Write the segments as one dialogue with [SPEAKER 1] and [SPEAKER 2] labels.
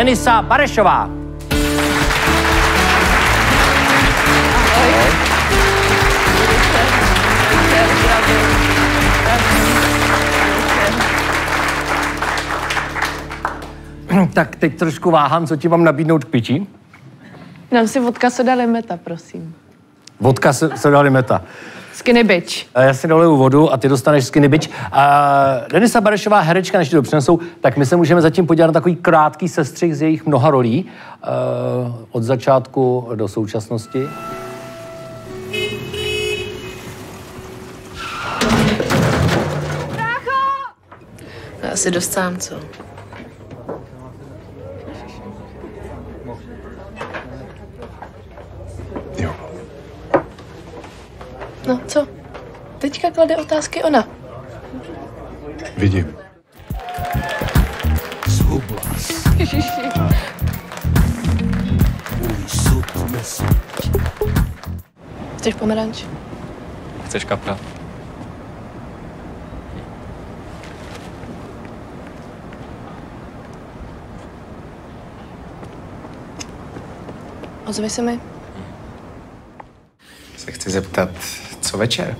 [SPEAKER 1] Denisa Barešová. Tak teď trošku váhám, co ti mám nabídnout k piči.
[SPEAKER 2] Dám si vodka soda limeta, prosím.
[SPEAKER 1] Vodka se, se dali meta.
[SPEAKER 2] Skinny bitch.
[SPEAKER 1] A Já si doleju vodu a ty dostaneš skinny bitch. A Denisa Barešová, herečka, než ti to přinesou, tak my se můžeme zatím podívat na takový krátký sestřih z jejich mnoha rolí. Uh, od začátku do současnosti.
[SPEAKER 2] Asi dost sám, co? No, co? Teďka klade otázky ona.
[SPEAKER 3] Vidím.
[SPEAKER 2] Ježiši. Chceš pomeranč?
[SPEAKER 4] Chceš kapra?
[SPEAKER 2] Ozvi se mi.
[SPEAKER 4] Se chci zeptat, co večer?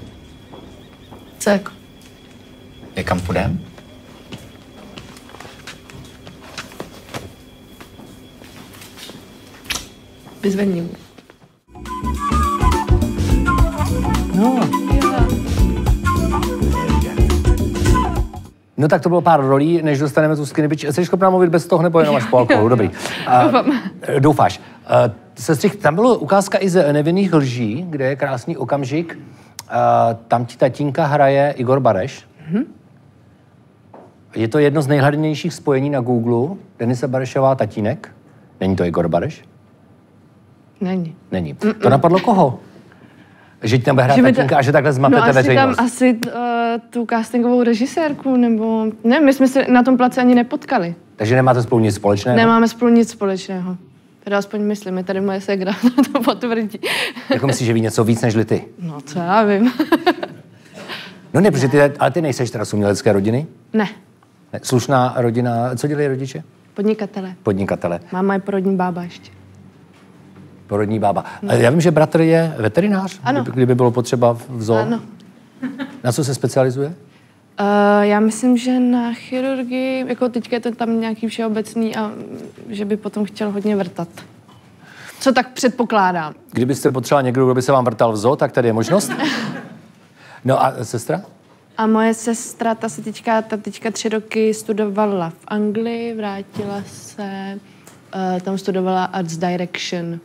[SPEAKER 2] Co jako?
[SPEAKER 4] Někam půjdem?
[SPEAKER 2] Vyzvedni mu.
[SPEAKER 1] No tak to bylo pár rolí, než dostaneme tu skinny bitch. Jsi schopná mluvit bez toho, nebo jenom až po alkoholu? Dobrý. A, doufáš. A, sestřih, tam bylo ukázka i ze Nevinných lží, kde je krásný okamžik. A, tam ti tatínka hraje Igor Bareš. Je to jedno z nejhledanějších spojení na Google. Denisa Barešová tatínek. Není to Igor Bareš?
[SPEAKER 2] Není.
[SPEAKER 1] Není. To napadlo koho? Že ti tam bude hrát tatínka a že takhle zmatete
[SPEAKER 2] no asi
[SPEAKER 1] veřejnost.
[SPEAKER 2] tam asi uh, tu castingovou režisérku, nebo... Ne, my jsme se na tom place ani nepotkali.
[SPEAKER 1] Takže nemáte spolu nic společného?
[SPEAKER 2] Nemáme spolu nic společného. Teda aspoň myslím, je tady moje segra, to potvrdí.
[SPEAKER 1] Jako myslíš, že ví něco víc než ty?
[SPEAKER 2] No, co já vím.
[SPEAKER 1] No ne, protože ty, ale ty nejseš teda z umělecké rodiny?
[SPEAKER 2] ne,
[SPEAKER 1] Ne, slušná rodina. Co dělají rodiče?
[SPEAKER 2] podnikatele.
[SPEAKER 1] Podnikatele.
[SPEAKER 2] Máma je porodní bába ještě.
[SPEAKER 1] Porodní bába. A já vím, že bratr je veterinář,
[SPEAKER 2] No. Ano.
[SPEAKER 1] Kdyby, kdyby bylo potřeba v zoo.
[SPEAKER 2] Ano.
[SPEAKER 1] Na co se specializuje?
[SPEAKER 2] Uh, já myslím, že na chirurgii, jako teďka je to tam nějaký všeobecný a že by potom chtěl hodně vrtat. Co tak předpokládám.
[SPEAKER 1] Kdybyste potřeboval někdo, kdo by se vám vrtal v zoo, tak tady je možnost. No a sestra?
[SPEAKER 2] A moje sestra, ta se teďka, ta teďka tři roky studovala v Anglii, vrátila se, uh, tam studovala Arts Direction.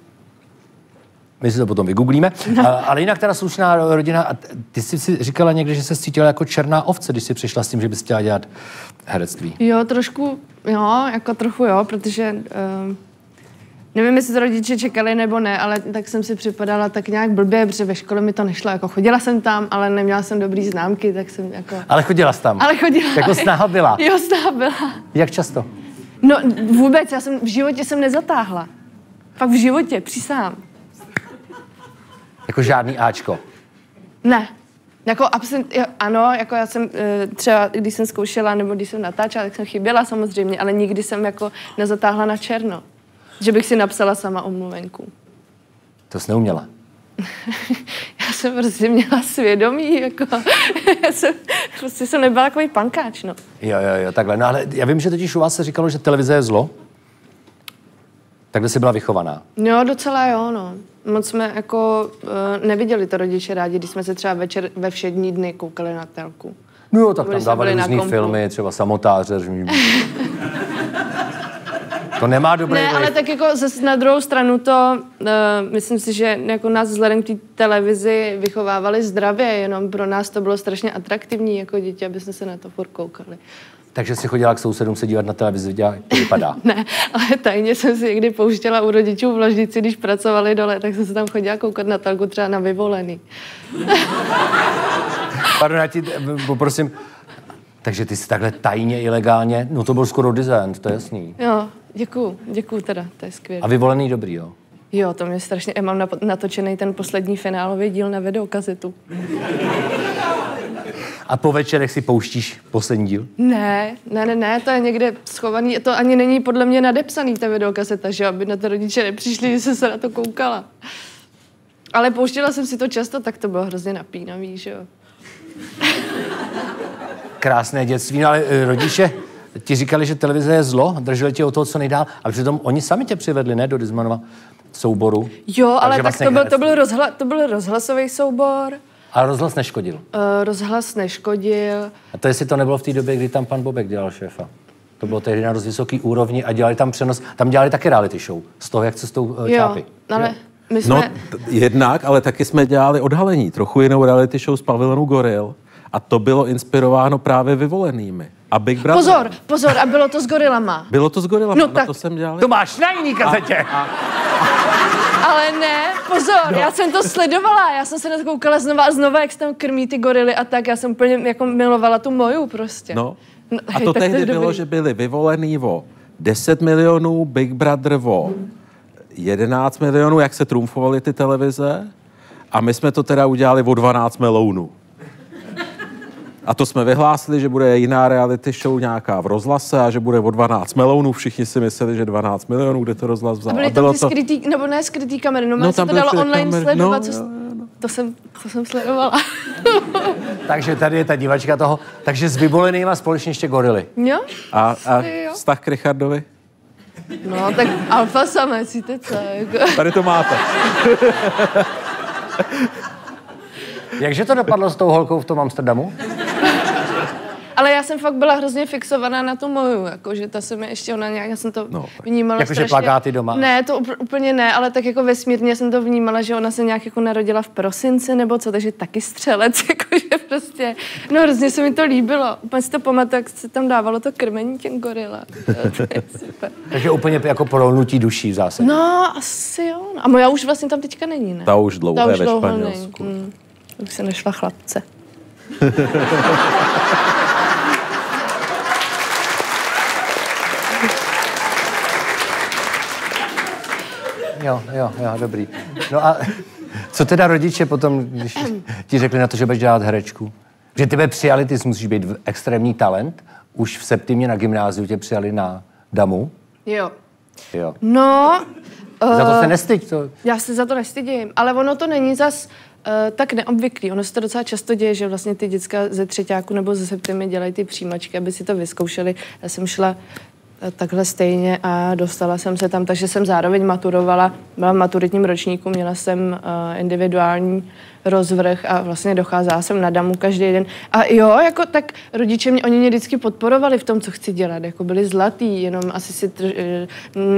[SPEAKER 1] My si to potom vygooglíme. No. Ale jinak teda slušná rodina. A ty jsi si říkala někdy, že se cítila jako černá ovce, když jsi přišla s tím, že bys chtěla dělat herectví.
[SPEAKER 2] Jo, trošku, jo, jako trochu jo, protože uh, nevím, jestli to rodiče čekali nebo ne, ale tak jsem si připadala tak nějak blbě, protože ve škole mi to nešlo. Jako chodila jsem tam, ale neměla jsem dobrý známky, tak jsem jako...
[SPEAKER 1] Ale chodila jsi tam.
[SPEAKER 2] Ale chodila.
[SPEAKER 1] Jako snaha byla.
[SPEAKER 2] Jo, snaha byla.
[SPEAKER 1] Jak často?
[SPEAKER 2] No vůbec, já jsem v životě jsem nezatáhla. Fakt v životě, přísám.
[SPEAKER 1] Jako žádný Ačko.
[SPEAKER 2] Ne. Jako absent, ano, jako já jsem eh, třeba, když jsem zkoušela, nebo když jsem natáčela, tak jsem chyběla samozřejmě, ale nikdy jsem jako nezatáhla na černo. Že bych si napsala sama omluvenku.
[SPEAKER 1] To jsi neuměla.
[SPEAKER 2] Já jsem prostě měla svědomí, jako, já jsem, prostě jsem nebyla takový pankáč, no.
[SPEAKER 1] Jo, jo, jo, takhle. No ale já vím, že totiž u vás se říkalo, že televize je zlo. Takhle jsi byla vychovaná.
[SPEAKER 2] Jo, docela jo, no. Moc jsme jako uh, neviděli to rodiče rádi, když jsme se třeba večer ve všední dny koukali na telku.
[SPEAKER 1] No jo, tak
[SPEAKER 2] Když
[SPEAKER 1] tam dávali různý filmy, třeba Samotáře. že- to nemá dobrý
[SPEAKER 2] Ne,
[SPEAKER 1] vliv.
[SPEAKER 2] ale tak jako zase na druhou stranu to, uh, myslím si, že jako nás vzhledem k té televizi vychovávali zdravě, jenom pro nás to bylo strašně atraktivní jako děti, aby jsme se na to furt koukali.
[SPEAKER 1] Takže jsi chodila k sousedům se dívat na televizi, viděla, jak to vypadá.
[SPEAKER 2] Ne, ale tajně jsem si někdy pouštěla u rodičů v ložnici, když pracovali dole, tak jsem se tam chodila koukat na telku třeba na vyvolený.
[SPEAKER 1] Pardon, já ti poprosím. Takže ty jsi takhle tajně, ilegálně, no to byl skoro design, to je jasný.
[SPEAKER 2] Jo, děkuju, děkuju teda, to je skvělé.
[SPEAKER 1] A vyvolený dobrý, jo.
[SPEAKER 2] Jo, to mě strašně, já mám natočený ten poslední finálový díl na videokazetu.
[SPEAKER 1] A po večerech si pouštíš poslední díl?
[SPEAKER 2] Ne, ne, ne, ne, to je někde schovaný, to ani není podle mě nadepsaný, ta videokaseta, že aby na to rodiče nepřišli, že jsem se na to koukala. Ale pouštěla jsem si to často, tak to bylo hrozně napínavý, že jo.
[SPEAKER 1] Krásné dětství, no ale eh, rodiče ti říkali, že televize je zlo, drželi tě o toho, co nejdál, a přitom oni sami tě přivedli, ne, do Dismanova souboru.
[SPEAKER 2] Jo, ale tak
[SPEAKER 1] vlastně
[SPEAKER 2] to byl, to, byl rozhla, to byl rozhlasový soubor,
[SPEAKER 1] Ale rozhlas neškodil.
[SPEAKER 2] uh, rozhlas neškodil,
[SPEAKER 1] A to jestli to nebylo v té době, kdy tam pan Bobek dělal šéfa. To bylo tehdy na dost vysoký úrovni a dělali tam přenos, tam dělali taky reality show z toho, jak cestou uh,
[SPEAKER 2] jo,
[SPEAKER 1] čápy.
[SPEAKER 2] ale
[SPEAKER 1] Jo.
[SPEAKER 2] my jsme...
[SPEAKER 3] No, t- jednak, ale taky jsme dělali odhalení, trochu jinou reality show z pavilonu Goril. A to bylo inspirováno právě vyvolenými. A Big Brother.
[SPEAKER 2] Pozor, pozor, a bylo to s gorilama.
[SPEAKER 3] Bylo to s gorilama,
[SPEAKER 2] No
[SPEAKER 3] no,
[SPEAKER 2] tak-
[SPEAKER 3] to jsem dělal.
[SPEAKER 1] To máš na jiný kazetě.
[SPEAKER 2] Ale ne, pozor, no. já jsem to sledovala, já jsem se na to koukala znova a znova, jak se tam krmí ty gorily a tak, já jsem úplně jako milovala tu moju prostě.
[SPEAKER 3] No.
[SPEAKER 2] No,
[SPEAKER 3] A
[SPEAKER 2] hej,
[SPEAKER 3] to tehdy
[SPEAKER 2] je
[SPEAKER 3] bylo,
[SPEAKER 2] dobrý.
[SPEAKER 3] že byli vyvolený o 10 milionů, Big Brother o 11 milionů, jak se trumfovaly ty televize. A my jsme to teda udělali o 12 milionů. A to jsme vyhlásili, že bude jiná reality show nějaká v rozhlase a že bude o 12 milionů. Všichni si mysleli, že 12 milionů, kde to rozhlas vzal.
[SPEAKER 2] A byly
[SPEAKER 3] a
[SPEAKER 2] tam
[SPEAKER 3] bylo
[SPEAKER 2] ty
[SPEAKER 3] to...
[SPEAKER 2] skrytý, nebo ne skrytý kamery, no,
[SPEAKER 3] No,
[SPEAKER 2] no se
[SPEAKER 3] tam
[SPEAKER 2] to
[SPEAKER 3] byly
[SPEAKER 2] dalo online
[SPEAKER 3] kamery,
[SPEAKER 2] sledovat,
[SPEAKER 3] no,
[SPEAKER 2] co,
[SPEAKER 3] jo,
[SPEAKER 2] to, jsem, to jsem sledovala.
[SPEAKER 1] Takže tady je ta divačka toho. Takže s vyvolenýma společně ještě gorily.
[SPEAKER 2] jo?
[SPEAKER 3] A, a
[SPEAKER 2] Jo.
[SPEAKER 3] vztah k Richardovi?
[SPEAKER 2] No, tak alfa samec, víte co, jako.
[SPEAKER 3] Tady to máte.
[SPEAKER 1] Jakže to dopadlo s tou holkou v tom Amsterdamu?
[SPEAKER 2] Ale já jsem fakt byla hrozně fixovaná na tu moju, jako, že ta se mi ještě ona nějak, já jsem to
[SPEAKER 3] No, tak.
[SPEAKER 2] vnímala
[SPEAKER 1] Jakože
[SPEAKER 2] strašně.
[SPEAKER 1] plakáty doma.
[SPEAKER 2] Ne, to úplně ne, ale tak jako vesmírně jsem to vnímala, že ona se nějak jako narodila v prosinci nebo co, takže taky střelec, jakože prostě, no hrozně se mi to líbilo. Úplně si to pamatuju, jak se tam dávalo to krmení těm gorila. To je super.
[SPEAKER 1] Takže úplně jako prolnutí duší v zásadě.
[SPEAKER 2] No, asi jo. no. A moja už vlastně tam teďka není, ne?
[SPEAKER 3] Ta už dlouho
[SPEAKER 2] Ta
[SPEAKER 3] je
[SPEAKER 2] už
[SPEAKER 3] ve
[SPEAKER 2] dlouho
[SPEAKER 3] Španělsku.
[SPEAKER 2] není. Mm. Už se nešla chlapce.
[SPEAKER 1] Jo, jo, jo, dobrý. No a co teda rodiče potom, když ti řekli na to, že budeš dělat herečku? Že tebe přijali, ty jsi musíš být extrémní talent. Už v septimě na gymnáziu tě přijali na damu.
[SPEAKER 2] Jo.
[SPEAKER 1] Jo.
[SPEAKER 2] No,
[SPEAKER 1] Za to
[SPEAKER 2] eh,
[SPEAKER 1] se nestyď. To...
[SPEAKER 2] Já se za to nestydím, ale ono to není zas uh, tak neobvyklý. Ono se to docela často děje, že vlastně ty děcka ze třetíku nebo ze septimy dělají ty přijímačky, aby si to vyzkoušeli. Já jsem šla takhle stejně a dostala jsem se tam, takže jsem zároveň maturovala, byla v maturitním ročníku, měla jsem uh, individuální rozvrh a vlastně docházela jsem na damu každý den. A jo, jako tak rodiče mě, oni mě vždycky podporovali v tom, co chci dělat, jako byli zlatý, jenom asi si, eh,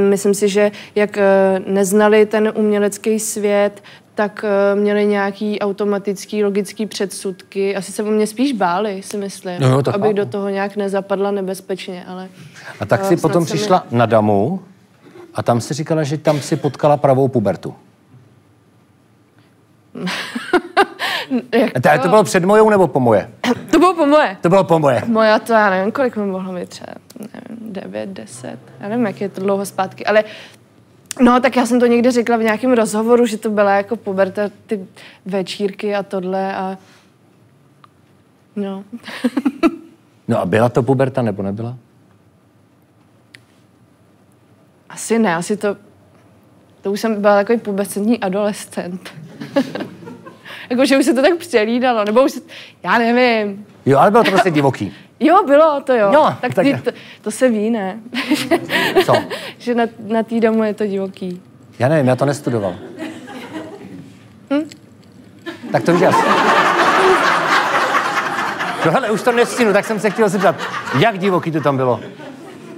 [SPEAKER 2] myslím si, že jak eh, neznali ten umělecký svět, tak eh, měli nějaký automatický, logický předsudky. Asi se o mě spíš báli, si myslím,
[SPEAKER 1] No jo, to
[SPEAKER 2] abych do toho nějak nezapadla nebezpečně, ale...
[SPEAKER 1] A tak
[SPEAKER 2] eh,
[SPEAKER 1] si potom
[SPEAKER 2] se mi-
[SPEAKER 1] přišla na damu a tam si říkala, že tam si potkala pravou pubertu. To, to bylo před mojou nebo po moje?
[SPEAKER 2] To bylo po moje.
[SPEAKER 1] To bylo po moje.
[SPEAKER 2] Moja to, já nevím, kolik mi mohlo být třeba, nevím, 9, 10, já nevím, jak je to dlouho zpátky, ale No, tak já jsem to někde řekla v nějakém rozhovoru, že to byla jako puberta, ty večírky a tohle a no.
[SPEAKER 1] No a byla to puberta nebo nebyla?
[SPEAKER 2] Asi ne, asi to, to už jsem byla takový pubescentní adolescent. jako, že už se to tak přelídalo, nebo už se, já nevím.
[SPEAKER 1] Jo, ale bylo to prostě divoký.
[SPEAKER 2] Jo, bylo to jo.
[SPEAKER 1] Jo,
[SPEAKER 2] tak
[SPEAKER 1] tak-
[SPEAKER 2] ty, to, to, se ví, ne?
[SPEAKER 1] Co?
[SPEAKER 2] že na, na té domu je to divoký.
[SPEAKER 1] Já nevím, já to nestudoval. Tak to víš. No hele, už to nestihnu, tak jsem se chtěl zeptat, jak divoký to tam bylo?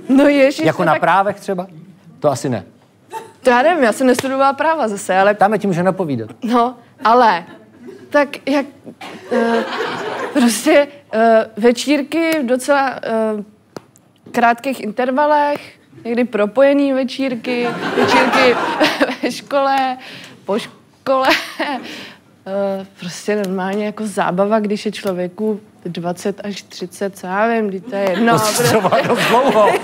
[SPEAKER 2] No ježiš,
[SPEAKER 1] Jako
[SPEAKER 2] no
[SPEAKER 1] na
[SPEAKER 2] tak,
[SPEAKER 1] právech třeba? To asi ne.
[SPEAKER 2] to já nevím, já jsem nestudovala práva zase, ale
[SPEAKER 1] Tam ti může napovídat.
[SPEAKER 2] No, ale tak jak uh, prostě večírky v docela uh, krátkých intervalech, někdy propojený večírky, večírky ve škole, po škole, uh, prostě normálně jako zábava, když je člověku 20 až 30, co já vím, to je jedno.
[SPEAKER 1] To si to dost dlouho.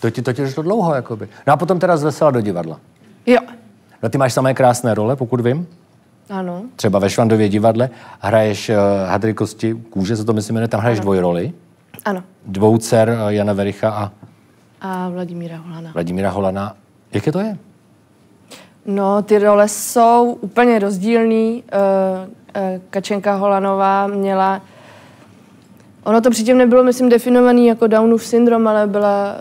[SPEAKER 1] To ti totiž to dlouho, jakoby. No a potom teda zvesela do divadla.
[SPEAKER 2] Jo,
[SPEAKER 1] No ty máš samé krásné role, pokud vím.
[SPEAKER 2] Ano.
[SPEAKER 1] Třeba ve Švandově divadle hraješ uh, hadry kosti kůže, se to myslím jmenuje, tam hraješ dvojroli.
[SPEAKER 2] Ano.
[SPEAKER 1] Dvou dcer uh, Jana Vericha a
[SPEAKER 2] A Vladimíra Holana.
[SPEAKER 1] Vladimíra Holana. Jaké to je?
[SPEAKER 2] No, ty role jsou úplně rozdílný. Eh, Kačenka Holanová měla... Ono to předtím nebylo, myslím, definovaný jako Downův syndrom, ale byla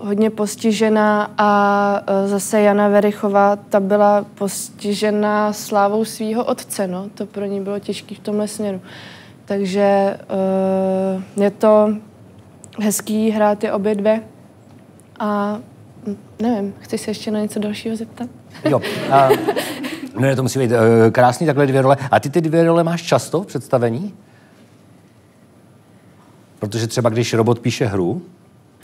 [SPEAKER 2] uh, hodně postižená a uh, zase Jana Verichová, ta byla postižená slávou svého otce, no. To pro ní bylo těžké v tomhle směru. Takže uh, je to hezký hrát je obě dvě a hm, nevím, chci se ještě na něco dalšího zeptat?
[SPEAKER 1] Jo. A, ne, to musí být uh, krásný takhle dvě role. A ty ty dvě role máš často v představení? Protože třeba když robot píše hru,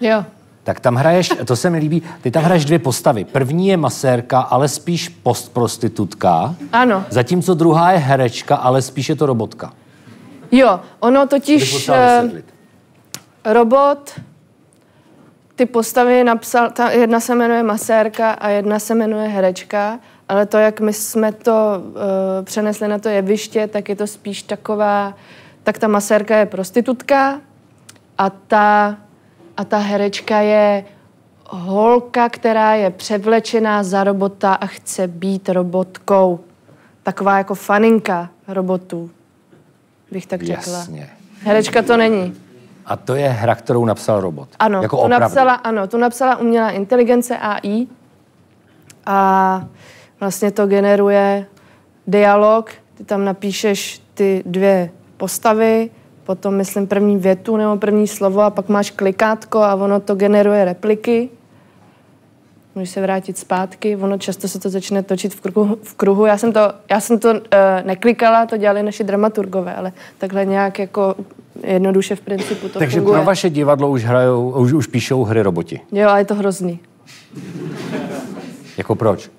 [SPEAKER 2] Jo.
[SPEAKER 1] tak tam hraješ, to se mi líbí, ty tam hraješ dvě postavy. První je masérka, ale spíš postprostitutka.
[SPEAKER 2] Ano.
[SPEAKER 1] Zatímco druhá je herečka, ale spíš je to robotka.
[SPEAKER 2] Jo, ono
[SPEAKER 1] To
[SPEAKER 2] totiž eh,
[SPEAKER 1] vysvětlit.
[SPEAKER 2] robot ty postavy napsal, ta jedna se jmenuje masérka a jedna se jmenuje herečka, ale to, jak my jsme to uh, přenesli na to jeviště, tak je to spíš taková, tak ta masérka je prostitutka a ta, a ta herečka je holka, která je převlečená za robota a chce být robotkou. Taková jako faninka robotů, bych tak řekla.
[SPEAKER 1] Jasně.
[SPEAKER 2] Herečka to není.
[SPEAKER 1] A to je hra, kterou napsal robot.
[SPEAKER 2] Ano,
[SPEAKER 1] jako
[SPEAKER 2] tu
[SPEAKER 1] opravdu.
[SPEAKER 2] napsala, ano, tu napsala umělá inteligence AI a vlastně to generuje dialog, ty tam napíšeš ty dvě postavy, potom myslím první větu nebo první slovo a pak máš klikátko a ono to generuje repliky. Můžeš se vrátit zpátky, ono často se to začne točit v kruhu. V kruhu. Já jsem to, já jsem to uh, neklikala, to dělali naši dramaturgové, ale takhle nějak jako jednoduše v principu to
[SPEAKER 1] Takže
[SPEAKER 2] funguje.
[SPEAKER 1] pro vaše divadlo už, hrajou, už, už píšou hry roboti.
[SPEAKER 2] Jo, a je to hrozný.
[SPEAKER 1] Jako proč?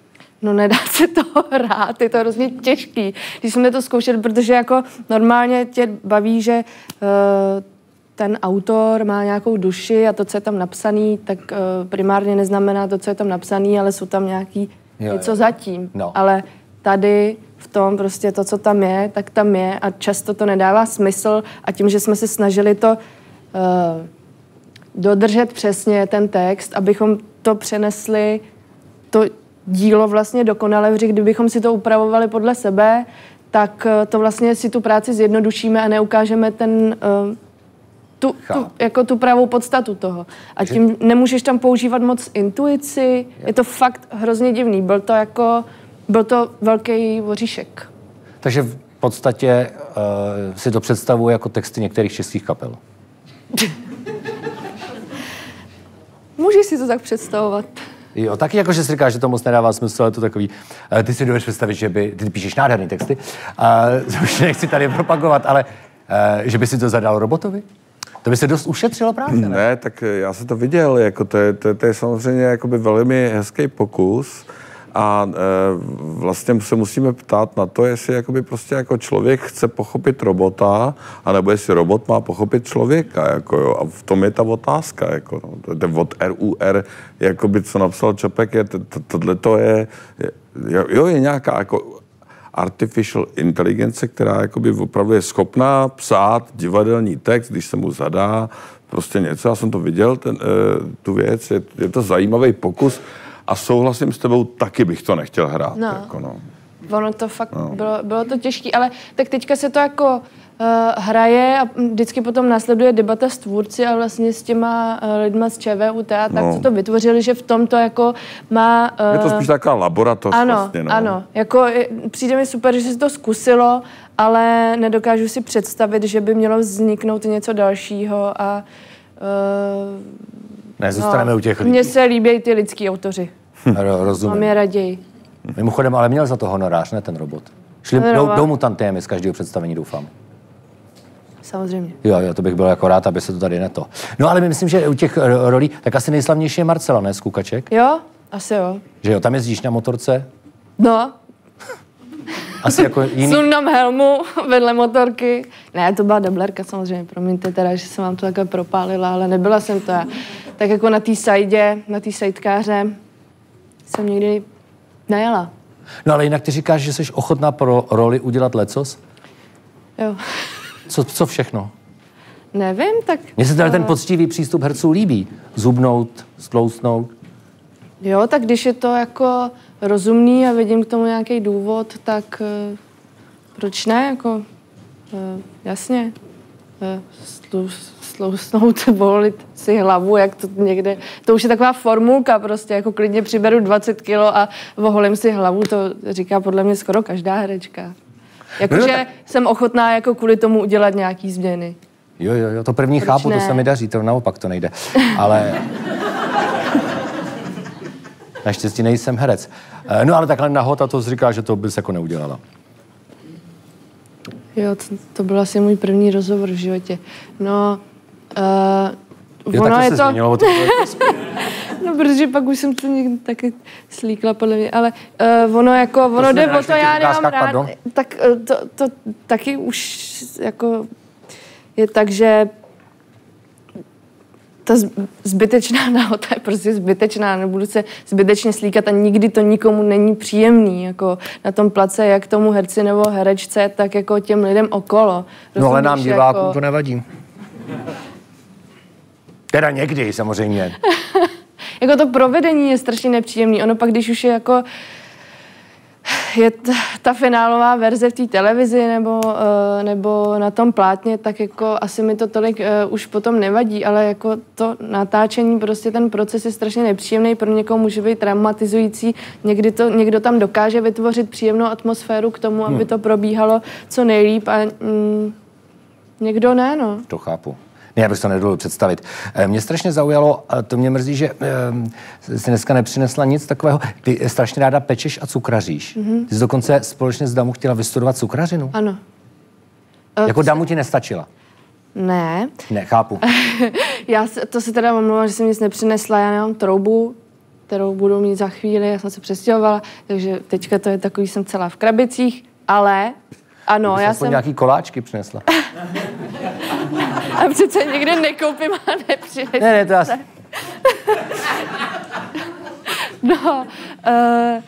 [SPEAKER 2] No nedá se to hrát, je to hrozně těžký. Když jsme to zkoušeli, protože jako normálně tě baví, že uh, ten autor má nějakou duši a to, co je tam napsaný, tak uh, primárně neznamená to, co je tam napsaný, ale jsou tam nějaký
[SPEAKER 1] Jo,
[SPEAKER 2] něco
[SPEAKER 1] jo.
[SPEAKER 2] zatím.
[SPEAKER 1] No.
[SPEAKER 2] Ale tady v tom prostě to, co tam je, tak tam je a často to nedává smysl a tím, že jsme se snažili to uh, dodržet přesně ten text, abychom to přenesli, to dílo vlastně dokonale, protože kdybychom si to upravovali podle sebe, tak eh, to vlastně si tu práci zjednodušíme a neukážeme ten, eh, tu, tu, jako tu pravou podstatu toho. A tím nemůžeš tam používat moc intuici, je to fakt hrozně divný. Byl to jako, byl to velký voříšek.
[SPEAKER 1] Takže v podstatě uh, si to představuje jako texty některých českých kapel.
[SPEAKER 2] Můžeš si to tak představovat.
[SPEAKER 1] Jo, taky jako, že si říkáš, že to moc nedává smysl, ale to takový, uh, ty si dovedeš představit, že by, ty píšeš nádherný texty, uh, už nechci tady propagovat, ale uh, že by si to zadal robotovi? To by se dost ušetřilo práce, ne?
[SPEAKER 5] Ne, tak já jsem to viděl, jako to, je, to, to je samozřejmě jakoby velmi hezký pokus a e, vlastně se musíme ptát na to, jestli jakoby prostě jako člověk chce pochopit robota, anebo jestli robot má pochopit člověka, jako jo, a v tom je ta otázka, jako no, to, to od RUR, jakoby co napsal Čapek, je, to, to, tohle to je, je, jo, je nějaká jako artificial intelligence, která jakoby opravdu je schopná psát divadelní text, když se mu zadá prostě něco. Já jsem to viděl, ten, uh, tu věc, je, je to zajímavý pokus a souhlasím s tebou, taky bych to nechtěl hrát.
[SPEAKER 2] No.
[SPEAKER 5] Jako no.
[SPEAKER 2] Ono to fakt, no. bylo, bylo to těžké, ale tak teďka se to jako uh, hraje a vždycky potom následuje debata s tvůrci a vlastně s těma uh, lidma z ČVUT a tak,
[SPEAKER 5] No.
[SPEAKER 2] co to vytvořili, že v tom to jako má... Uh,
[SPEAKER 5] Je to spíš taková laboratoř
[SPEAKER 2] ano,
[SPEAKER 5] vlastně. No.
[SPEAKER 2] ano. Jako, přijde mi super, že se to zkusilo, ale nedokážu si představit, že by mělo vzniknout něco dalšího a uh,
[SPEAKER 1] Ne, zůstaneme u těch lidí.
[SPEAKER 2] Mně se líbí ty lidský autoři.
[SPEAKER 1] Ro-
[SPEAKER 2] Mám
[SPEAKER 1] Rozumím.
[SPEAKER 2] je raději.
[SPEAKER 1] Mimochodem, ale měl za to honorář, ne ten robot. Šli, jdou,
[SPEAKER 2] Honorová.
[SPEAKER 1] jdou mu tam témy z každého představení, doufám.
[SPEAKER 2] Samozřejmě.
[SPEAKER 1] Jo, jo, to bych byl jako rád, aby se to tady neto. No ale my myslím, že u těch ro- rolí, tak asi nejslavnější je Marcela, ne, z Kukaček?
[SPEAKER 2] Jo? Asi jo.
[SPEAKER 1] Že jo, tam jezdíš na motorce,
[SPEAKER 2] No,
[SPEAKER 1] asi jako jiný.
[SPEAKER 2] sundám helmu vedle motorky. Ne, to byla dublerka samozřejmě, promiňte teda, že jsem vám to takhle propálila, ale nebyla jsem to já. Tak jako na té sajdě, na té sajdkáře jsem nikdy nejela.
[SPEAKER 1] No ale jinak ty říkáš, že jsi ochotná pro roli udělat lecos?
[SPEAKER 2] Jo.
[SPEAKER 1] Co, co všechno?
[SPEAKER 2] Nevím, tak...
[SPEAKER 1] Mně se tady ten
[SPEAKER 2] eh,
[SPEAKER 1] poctivý přístup herců líbí. Zubnout, stlousnout.
[SPEAKER 2] Jo, tak když je to jako rozumný a vidím k tomu nějaký důvod, tak eh, proč ne, jako eh, jasně. Slousnout, volit si hlavu, jak to někde, to už je taková formulka prostě, jako klidně přiberu 20 kilo a voholím si hlavu, to říká podle mě skoro každá herečka.
[SPEAKER 1] No
[SPEAKER 2] Jakože
[SPEAKER 1] jo, tak-
[SPEAKER 2] jsem ochotná jako kvůli tomu udělat nějaký změny.
[SPEAKER 1] Jo, jo, jo, to první
[SPEAKER 2] Proč
[SPEAKER 1] chápu, to
[SPEAKER 2] ne?
[SPEAKER 1] se mi daří, to naopak to nejde. Ale... Naštěstí nejsem herec. Eh, No ale takhle nahota to říká, že to bys jako neudělala.
[SPEAKER 2] Jo, to, to byl asi můj první rozhovor v životě. No, uh,
[SPEAKER 1] Jo,
[SPEAKER 2] ono je
[SPEAKER 1] se
[SPEAKER 2] to...
[SPEAKER 1] změnilo. To,
[SPEAKER 2] No, protože pak už jsem to někdy taky slíkla, podle mě. Ale uh, ono jako, ono jde o to, já nemám rád.
[SPEAKER 1] pardon?
[SPEAKER 2] Tak uh, to, to taky už jako je tak, že ta zbytečná nahota je prostě zbytečná, nebudu se zbytečně slíkat a nikdy to nikomu není příjemný, jako na tom place, jak tomu herci nebo herečce, tak jako těm lidem okolo.
[SPEAKER 1] no ale nám
[SPEAKER 2] Rozumíš,
[SPEAKER 1] divákům
[SPEAKER 2] jako-
[SPEAKER 1] to nevadí. Teda někdy samozřejmě.
[SPEAKER 2] Jako to provedení je strašně nepříjemný. Ono pak, když už je jako je t- ta finálová verze v té televizi nebo, uh, nebo na tom plátně, tak jako asi mi to tolik uh, už potom nevadí, ale jako to natáčení, prostě ten proces je strašně nepříjemný, pro někoho může být traumatizující, někdy to, někdo tam dokáže vytvořit příjemnou atmosféru k tomu, aby to probíhalo co nejlíp a mm, někdo ne, no.
[SPEAKER 1] To chápu. Ne, já bych to nedovolil představit. Eh, Mě strašně zaujalo, a to mě mrzí, že eh, si dneska nepřinesla nic takového. Ty strašně ráda pečeš a cukraříš. Mm-hmm. Ty jsi dokonce společně s Damu chtěla vystudovat cukrařinu.
[SPEAKER 2] Ano.
[SPEAKER 1] Jako Damu ti nestačila.
[SPEAKER 2] Ne,
[SPEAKER 1] Ne, chápu.
[SPEAKER 2] Já se, to se teda omlouvám, že jsem nic nepřinesla, já nemám troubu, kterou budu mít za chvíli, já jsem se přestěhovala, takže teďka to je takový, jsem celá v krabicích, ale ano,
[SPEAKER 1] Jsi
[SPEAKER 2] já jsem,
[SPEAKER 1] nějaký koláčky přinesla.
[SPEAKER 2] a přece nikde nekoupím a nepřinesu.
[SPEAKER 1] Ne, ne, to já...
[SPEAKER 2] No, uh,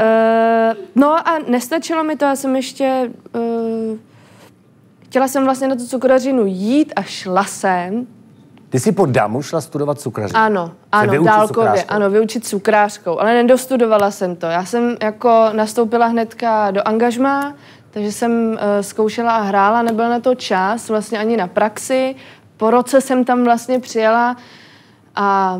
[SPEAKER 2] uh, no a nestačilo mi to, já jsem ještě, uh, chtěla jsem vlastně na tu cukrařinu jít a šla jsem,
[SPEAKER 1] Ty jsi po Damu šla studovat cukrařinu.
[SPEAKER 2] Ano, ano,
[SPEAKER 1] vyučit
[SPEAKER 2] dálkově,
[SPEAKER 1] cukrářkou.
[SPEAKER 2] ano, vyučit cukrářkou, ale nedostudovala jsem to. Já jsem jako nastoupila hnedka do angažmá, takže jsem uh, zkoušela a hrála, nebyl na to čas, vlastně ani na praxi. Po roce jsem tam vlastně přijela a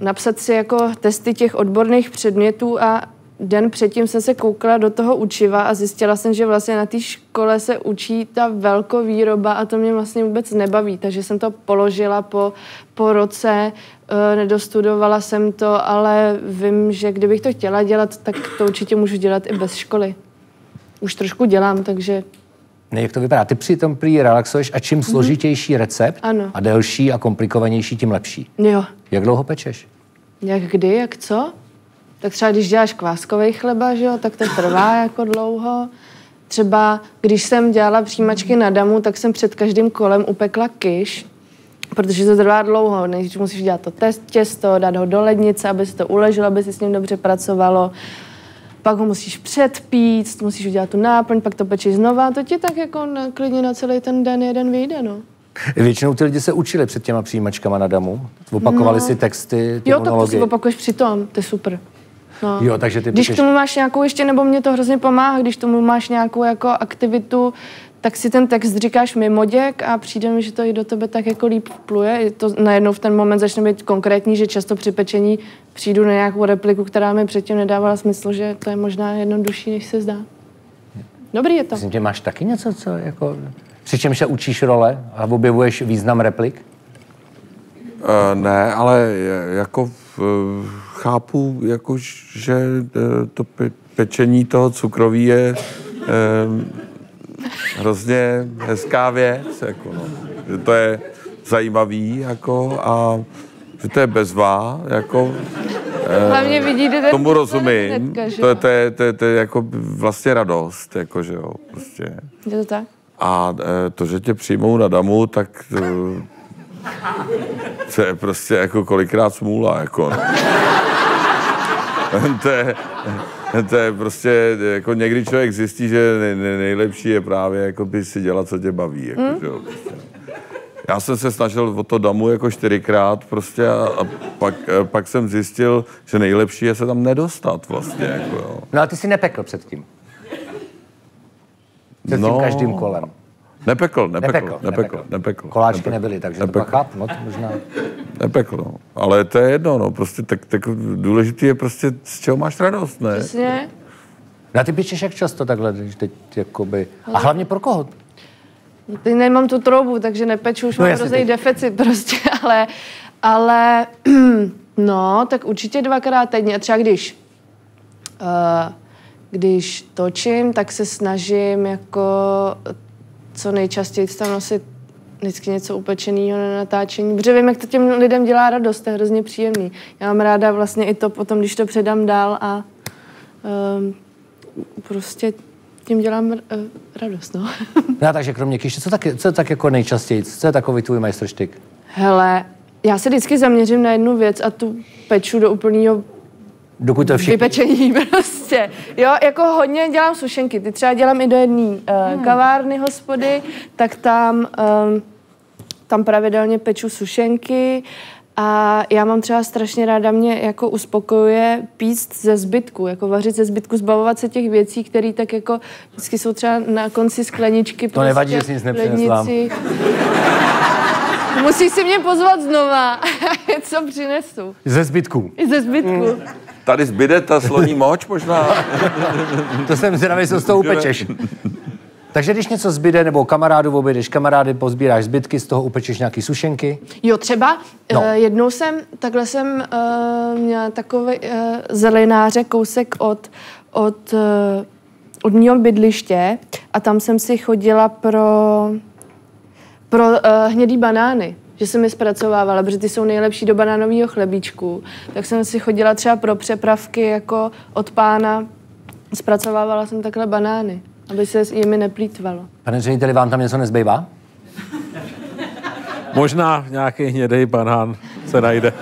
[SPEAKER 2] napsat si jako testy těch odborných předmětů a den předtím jsem se koukala do toho učiva a zjistila jsem, že vlastně na té škole se učí ta velkovýroba a to mě vlastně vůbec nebaví, takže jsem to položila po, po roce, e, nedostudovala jsem to, ale vím, že kdybych to chtěla dělat, tak to určitě můžu dělat i bez školy. Už trošku dělám, takže
[SPEAKER 1] Ne, jak to vypadá? Ty při tom prý relaxuješ a čím složitější recept.
[SPEAKER 2] Ano.
[SPEAKER 1] a delší a komplikovanější, tím lepší.
[SPEAKER 2] jo,
[SPEAKER 1] Jak dlouho pečeš?
[SPEAKER 2] Jak kdy, jak co? Tak třeba když děláš kváskový chleba, že jo, tak to trvá jako dlouho. Třeba když jsem dělala přijímačky na damu, tak jsem před každým kolem upekla kyš, protože to trvá dlouho. Než musíš dělat to test, těsto, dát ho do lednice, aby se to uleželo, aby si s ním dobře pracovalo. Pak ho musíš předpít, musíš udělat tu náplň, pak to pečeš znova. To ti tak jako na, klidně na celý ten den jeden vyjde, no.
[SPEAKER 1] Většinou ty lidi se učili před těma přijímačkama na Damu. Opakovali
[SPEAKER 2] No.
[SPEAKER 1] si texty, ty
[SPEAKER 2] Jo, tak to si opakuješ přitom, to je super. No.
[SPEAKER 1] Jo, takže ty
[SPEAKER 2] Když
[SPEAKER 1] pečeš-
[SPEAKER 2] k tomu máš nějakou ještě, nebo mě to hrozně pomáhá, když k tomu máš nějakou jako aktivitu, tak si ten text říkáš mimo děk a přijde mi, že to i do tebe tak jako líp vpluje. Je to najednou v ten moment začne být konkrétní, že často při pečení přijdu na nějakou repliku, která mi předtím nedávala smysl, že to je možná jednodušší, než se zdá. Dobrý je to.
[SPEAKER 1] Myslím, tě máš taky něco, co jako... Přičemž se učíš role a objevuješ význam replik?
[SPEAKER 5] Uh, ne, ale jako uh, chápu, jako, že uh, to pe- pečení toho cukroví je hrozně hezká věc, jako, no. že to je zajímavý jako, a že to je bezvá, jako,
[SPEAKER 2] Hlavně vidíte ten
[SPEAKER 5] tomu rozumím,
[SPEAKER 2] hnedka, že
[SPEAKER 5] to, je- to, je, to, je, to je jako vlastně radost, jako, že jo, prostě.
[SPEAKER 2] Je to tak?
[SPEAKER 5] A eh, to, že tě přijmou na damu, tak eh, to je prostě jako kolikrát smůla, jako. No. to, je, to je prostě, jako někdy člověk zjistí, že nej, nej, nejlepší je právě jako by si dělat, co tě baví. Jako,
[SPEAKER 2] Hmm?
[SPEAKER 5] že jo, prostě. Já jsem se snažil o to damu jako čtyřikrát prostě a, a pak, a pak jsem zjistil, že nejlepší je se tam nedostat vlastně. Jako, jo.
[SPEAKER 1] No a ty si nepekl předtím. Před tím
[SPEAKER 5] No.
[SPEAKER 1] každým kolem.
[SPEAKER 5] Nepekl, nepekl,
[SPEAKER 1] Nepekl,
[SPEAKER 5] nepekl, nepekl. nepekl
[SPEAKER 1] Koláčky
[SPEAKER 5] nepekl,
[SPEAKER 1] nebyly, takže
[SPEAKER 5] nepekl.
[SPEAKER 1] to chápu, no to možná.
[SPEAKER 5] Nepekl, no. Ale to je jedno, no. Prostě tak, tak důležitý je prostě, z čeho máš radost, ne?
[SPEAKER 2] Přesně.
[SPEAKER 1] No a ty píčeš jak často takhle, když teď jakoby... A hlavně pro koho?
[SPEAKER 2] No, Teď nemám tu troubu, takže nepeču, už
[SPEAKER 1] No
[SPEAKER 2] mám hrozný deficit prostě, ale, ale no, tak určitě dvakrát týdně. A třeba když, uh, když točím, tak se snažím jako co nejčastěji tam nosit vždycky něco upečeného na natáčení, protože vím, jak to těm lidem dělá radost, to je hrozně příjemný. Já mám ráda vlastně i to potom, když to předám dál a um, prostě tím dělám uh, radost, no.
[SPEAKER 1] No takže kromě kyše, co tak, co tak jako nejčastěji? Co je takový tvůj majstrštyk?
[SPEAKER 2] Hele, já se vždycky zaměřím na jednu věc a tu peču do úplného
[SPEAKER 1] Dokud to všichni...
[SPEAKER 2] vypečení prostě. Jo, jako hodně dělám sušenky. Ty třeba dělám i do jedné uh, kavárny hospody, tak tam, um, tam pravidelně peču sušenky a já mám třeba strašně ráda, mě jako uspokojuje píst ze zbytku, jako vařit ze zbytku, zbavovat se těch věcí, které tak jako vždycky jsou třeba na konci skleničky. prostě
[SPEAKER 1] To nevadí, že nic
[SPEAKER 2] v
[SPEAKER 1] nepřinesla.
[SPEAKER 2] lednici. Musíš si mě pozvat znova, co přinesu.
[SPEAKER 1] Ze zbytků.
[SPEAKER 2] I ze zbytku.
[SPEAKER 5] Tady zbyde ta sloní moč možná.
[SPEAKER 1] To jsem zvědavý, co z toho upečeš. Takže když něco zbyde, nebo kamarádu objedeš kamarády, pozbíráš zbytky, z toho upečeš nějaký sušenky.
[SPEAKER 2] Jo, třeba
[SPEAKER 1] No.
[SPEAKER 2] no. uh, jednou jsem, takhle jsem uh, měla takový uh, zelenáře kousek od, od, uh, od mého bydliště a tam jsem si chodila pro, pro uh, hnědý banány že jsem je zpracovávala, protože ty jsou nejlepší do banánového chlebíčku. Tak jsem si chodila třeba pro přepravky jako od pána, zpracovávala jsem takhle banány, aby se jimi neplýtvalo.
[SPEAKER 1] Pane řediteli, vám tam něco nezbývá?
[SPEAKER 3] Možná nějaký hnědý banán se najde.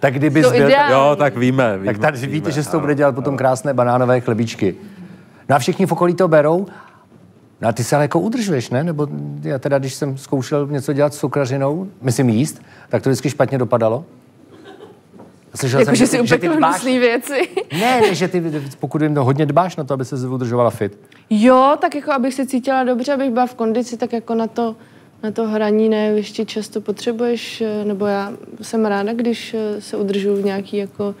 [SPEAKER 1] Tak kdyby
[SPEAKER 2] To
[SPEAKER 1] byl,
[SPEAKER 2] ideální.
[SPEAKER 3] Jo, tak víme. víme
[SPEAKER 1] tak tady
[SPEAKER 3] víme,
[SPEAKER 1] víte, že z toho
[SPEAKER 3] ano.
[SPEAKER 1] bude dělat potom krásné banánové chlebíčky. No a všichni v okolí to berou. No a ty se ale jako udržuješ, ne? Nebo já teda, když jsem zkoušel něco dělat s cukrařinou, myslím jíst, tak to vždycky špatně dopadalo. Slyšel
[SPEAKER 2] Jako, že si
[SPEAKER 1] ty-
[SPEAKER 2] upekl
[SPEAKER 1] dbáš-
[SPEAKER 2] hnusný věci.
[SPEAKER 1] Ne, ne, že ty, pokud jim to hodně dbáš na to, aby se udržovala fit.
[SPEAKER 2] Jo, tak jako abych se cítila dobře, abych byla v kondici, tak jako na to, na to hraní ne, ještě často potřebuješ, eh, nebo já jsem ráda, když eh, se udržuju v nějaký jako,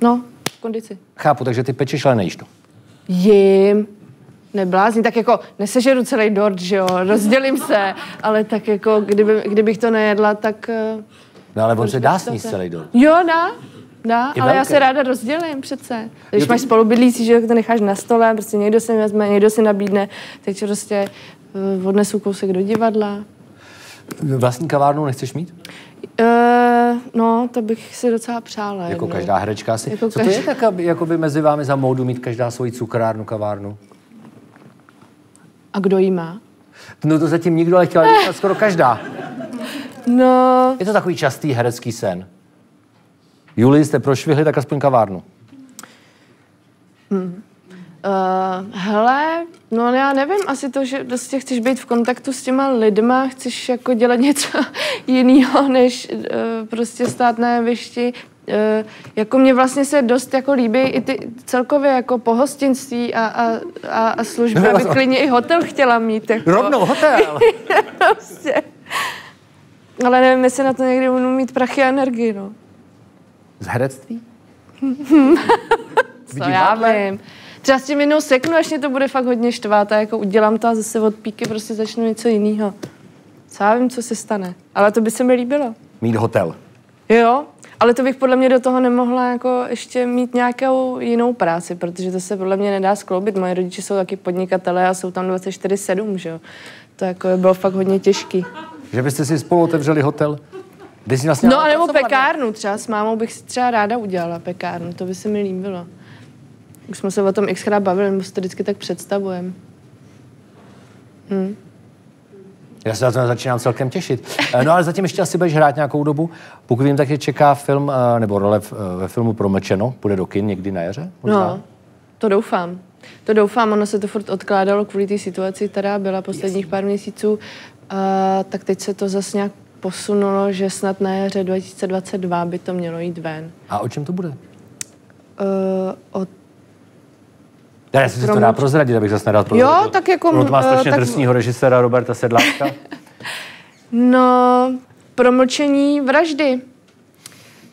[SPEAKER 2] no, kondici.
[SPEAKER 1] Chápu, takže ty pečeš, ale nejíš to.
[SPEAKER 2] Jim, neblázni, tak jako nesežeru celý dort, že jo, rozdělím se, ale tak jako, kdyby, kdybych to nejedla, tak... eh,
[SPEAKER 1] No ale on se dá
[SPEAKER 2] to
[SPEAKER 1] sníst
[SPEAKER 2] se-
[SPEAKER 1] celý dort.
[SPEAKER 2] Jo, dá, dá,
[SPEAKER 1] Je
[SPEAKER 2] ale já
[SPEAKER 1] velký.
[SPEAKER 2] se ráda rozdělím přece. Když
[SPEAKER 1] Jo, ty-
[SPEAKER 2] máš spolubydlící, že jo, to necháš na stole, prostě někdo si vezme, někdo si nabídne, teď prostě eh, odnesu kousek do divadla.
[SPEAKER 1] Vlastní kavárnu nechceš mít?
[SPEAKER 2] Uh, no, to bych si docela přála.
[SPEAKER 1] Jako
[SPEAKER 2] jednou.
[SPEAKER 1] každá herečka asi.
[SPEAKER 2] Jako
[SPEAKER 1] Co to
[SPEAKER 2] každá.
[SPEAKER 1] je tak, aby, jakoby mezi vámi za módu mít každá svoji cukrárnu, kavárnu?
[SPEAKER 2] A kdo jí má?
[SPEAKER 1] No to zatím nikdo, ale chtěla říkat skoro každá.
[SPEAKER 2] No,
[SPEAKER 1] Je to takový častý herecký sen. Juli, jste prošvihli, tak aspoň kavárnu.
[SPEAKER 2] Uh, hele, no já nevím, asi to, že prostě chceš být v kontaktu s těma lidma, chceš jako dělat něco jiného, než uh, prostě stát na jevišti. Uh, jako mě vlastně se dost jako líbí i ty celkově jako pohostinství a, a, a, a služby,
[SPEAKER 1] No,
[SPEAKER 2] abych
[SPEAKER 1] no.
[SPEAKER 2] klidně i hotel chtěla mít. Jako.
[SPEAKER 1] Rovnou hotel.
[SPEAKER 2] prostě. Ale nevím, jestli na to někdy budu mít prachy a energii, no.
[SPEAKER 1] Z herectví?
[SPEAKER 2] Co já vím. Třeba s tím jednou seknu, až mě to bude fakt hodně štvát a jako udělám to a zase od píky prostě začnu něco jiného. Co já vím, co se stane. Ale to by se mi líbilo.
[SPEAKER 1] Mít hotel.
[SPEAKER 2] Jo, ale to bych podle mě do toho nemohla jako ještě mít nějakou jinou práci, protože to se podle mě nedá skloubit. Moje rodiče jsou taky podnikatelé a jsou tam 24-7, že jo. To jako bylo fakt hodně těžký.
[SPEAKER 1] Že byste si spolu otevřeli hotel? Kde jsi vlastně
[SPEAKER 2] No nebo pekárnu třeba. S mámou bych si třeba ráda udělala pekárnu, to by se mi líbilo. Už jsme se o tom xkrát bavili, nebo si to vždycky tak představujeme.
[SPEAKER 1] Já se na to začínám celkem těšit. Eh, No ale zatím ještě asi budeš hrát nějakou dobu. Pokud vím, tak je čeká film, eh, nebo role eh, ve filmu Promlčeno. Půjde do kin někdy na jaře? Možná?
[SPEAKER 2] No, to doufám. To doufám, ono se to furt odkládalo kvůli té situaci, která byla posledních pár měsíců. Uh, tak teď se to zase nějak posunulo, že snad na jaře 2022 by to mělo jít ven.
[SPEAKER 1] A o čem to bude?
[SPEAKER 2] Uh, o
[SPEAKER 1] Já si to
[SPEAKER 2] Promlč-
[SPEAKER 1] dá prozradit, abych zase nedal prozradit.
[SPEAKER 2] Jo, tak jako,
[SPEAKER 1] Ono to má
[SPEAKER 2] eh,
[SPEAKER 1] strašně
[SPEAKER 2] tak-
[SPEAKER 1] drsného režiséra Roberta Sedláčka.
[SPEAKER 2] No, promlčení vraždy.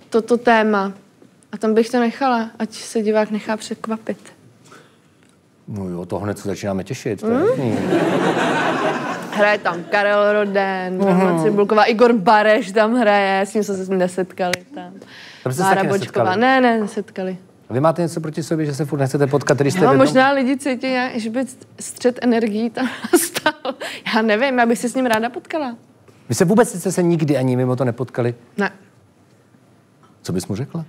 [SPEAKER 2] Toto téma. A tam bych to nechala, ať se divák nechá překvapit.
[SPEAKER 1] No jo, to hned se začínáme těšit. To je
[SPEAKER 2] Mm.
[SPEAKER 1] pěkný.
[SPEAKER 2] Hraje tam Karel Roden,
[SPEAKER 1] Mhm.
[SPEAKER 2] Brahma Cibulková, Igor Bareš tam hraje, s ním jsme se nesetkali tam.
[SPEAKER 1] Tam jste se
[SPEAKER 2] Mára
[SPEAKER 1] taky nesetkali?
[SPEAKER 2] ne, ne, nesetkali.
[SPEAKER 1] Vy máte něco proti sobě, že se furt nechcete potkat, když jste
[SPEAKER 2] No, možná lidi cítí, že by střed energií tam nastal. Já nevím, já bych se s ním ráda potkala.
[SPEAKER 1] Vy se vůbec jste se nikdy ani mimo to nepotkali.
[SPEAKER 2] Ne.
[SPEAKER 1] Co bys mu řekla?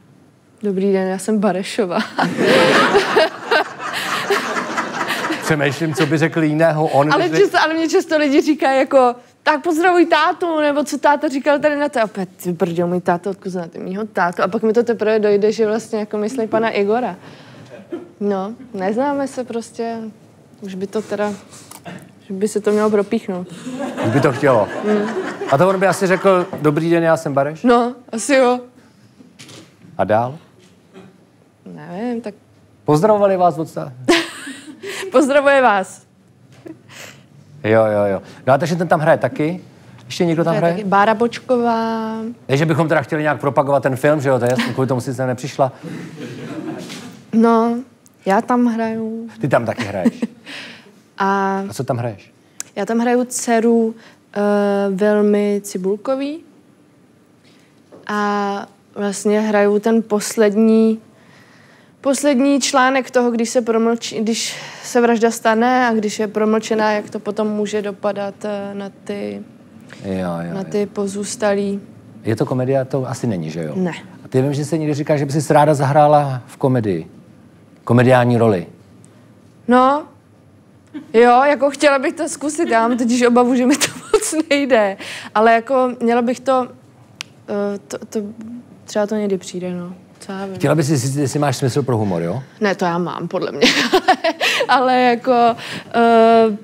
[SPEAKER 2] Dobrý den, já jsem Barešová.
[SPEAKER 1] Přemýšlím, co by řekl jiného on.
[SPEAKER 2] ale, často, ale mě často lidi říkají jako, tak pozdravuj tátu, nebo co táta říkal tady na to. A opět, ty brďo, můj táto, odkud znáte mýho tátu. A pak mi to teprve dojde, že vlastně jako myslí pana Igora. No, neznáme se prostě, už by to teda, že by se to mělo propíchnout.
[SPEAKER 1] Už by to chtělo. A to on by asi řekl, dobrý den, já jsem Bareš.
[SPEAKER 2] No, asi jo.
[SPEAKER 1] A dál?
[SPEAKER 2] Nevím, tak
[SPEAKER 1] Pozdravovali vás od
[SPEAKER 2] pozdravuje vás.
[SPEAKER 1] Jo, jo, jo. No a takže ten tam hraje taky? Ještě někdo tam hraje?
[SPEAKER 2] taky Bára Bočková.
[SPEAKER 1] Ne, že bychom teda chtěli nějak propagovat ten film, že jo, to je jasný, kvůli tomu si sem nepřišla.
[SPEAKER 2] No, já tam hraju.
[SPEAKER 1] Ty tam taky hraješ.
[SPEAKER 2] A
[SPEAKER 1] A co tam hraješ?
[SPEAKER 2] Já tam hraju dceru uh, velmi Cibulkový a vlastně hraju ten poslední poslední článek toho, když se, promlčí, když se vražda stane a když je promlčená, jak to potom může dopadat eh, na ty,
[SPEAKER 1] Jo, jo,
[SPEAKER 2] na
[SPEAKER 1] jo.
[SPEAKER 2] ty pozůstalí.
[SPEAKER 1] Je to komedia? To asi není, že jo?
[SPEAKER 2] Ne.
[SPEAKER 1] A ty vím, že se někdy říká, že by si ráda zahrála v komedii. Komediální roli.
[SPEAKER 2] No, jo, jako chtěla bych to zkusit, já mám totiž obavu, že mi to moc nejde, ale jako měla bych to, eh, to, to třeba to někdy přijde, no. Co já vím.
[SPEAKER 1] Chtěla bys si říct, jestli máš smysl pro humor, jo?
[SPEAKER 2] Ne, to já mám, podle mě. Ale jako... Uh,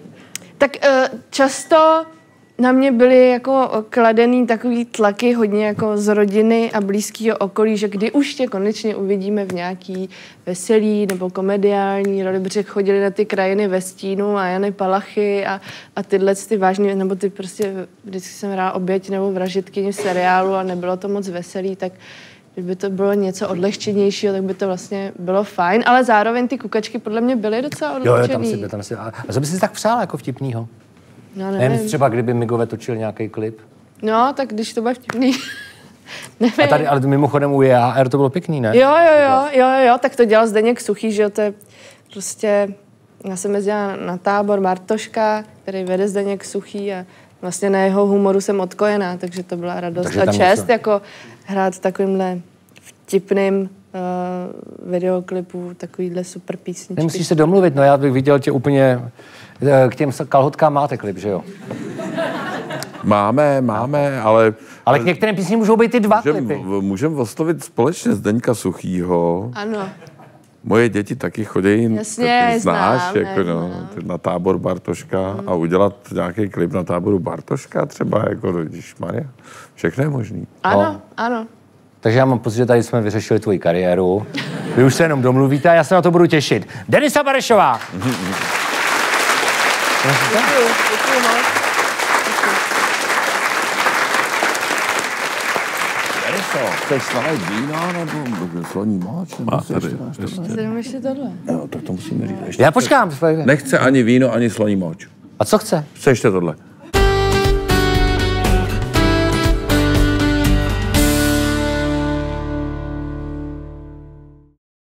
[SPEAKER 2] tak uh, často na mě byly jako kladený takový tlaky hodně jako z rodiny a blízkého okolí, že kdy už tě konečně uvidíme v nějaký veselý nebo komediální roli, protože chodili na ty krajiny ve stínu a Jany Palachy a, a tyhle ty vážné, nebo ty prostě, vždycky jsem hrála oběť nebo vražitkyni v seriálu a nebylo to moc veselý, tak Kdyby to bylo něco odlehčenějšího, tak by to vlastně bylo fajn, ale zároveň ty kukačky podle mě byly docela
[SPEAKER 1] Jo, jo,
[SPEAKER 2] odlehčený.
[SPEAKER 1] tam si, tam si. A a co bys si tak přála jako vtipnýho?
[SPEAKER 2] No,
[SPEAKER 1] Nevím,
[SPEAKER 2] nevím.
[SPEAKER 1] třeba kdyby Migové točil nějaký klip.
[SPEAKER 2] no, tak když to bude vtipný. nevím.
[SPEAKER 1] A tady, ale mimochodem u JAR to bylo pěkný, ne?
[SPEAKER 2] Jo, jo, jo, jo, jo, jo, tak to dělal Zdeněk Suchý, že jo, to je prostě, já jsem jezdila na tábor Bartoška, který vede Zdeněk Suchý a vlastně na jeho humoru jsem odkojená, takže to byla radost a čest,
[SPEAKER 1] něco-
[SPEAKER 2] jako hrát v takovýmhle vtipným uh, videoklipu takovýhle super písničky.
[SPEAKER 1] Nemusíš se domluvit, no já bych viděl tě úplně... eh, K těm kalhotkám máte klip, že jo?
[SPEAKER 5] Máme, máme, ale
[SPEAKER 1] Ale k některým písním můžou být ty dva klipy.
[SPEAKER 5] můžeme můžem oslovit společně Zdeňka Suchýho.
[SPEAKER 2] Ano.
[SPEAKER 5] Moje děti taky chodí,
[SPEAKER 2] Jasně,
[SPEAKER 5] ty znáš,
[SPEAKER 2] znám,
[SPEAKER 5] jako no,
[SPEAKER 2] znám.
[SPEAKER 5] na tábor Bartoška a udělat nějaký klip na táboru Bartoška třeba, jako Maria. Všechno je možný.
[SPEAKER 2] Ano,
[SPEAKER 1] No.
[SPEAKER 2] ano.
[SPEAKER 1] Takže já mám pocit, že tady jsme vyřešili tvoji kariéru. Vy už se jenom domluvíte a já se na to budu těšit. Denisa Barešová!
[SPEAKER 2] Děkuju, děkuju moc.
[SPEAKER 5] Chceš víno nebo sloní moč? Nebo A tady,
[SPEAKER 2] Zdravím ještě tohle.
[SPEAKER 5] Jo, tak to musíme říct. Ještě.
[SPEAKER 1] Já počkám.
[SPEAKER 5] Nechce ani víno, ani sloní moč.
[SPEAKER 1] A co chce?
[SPEAKER 5] Chce ještě tohle.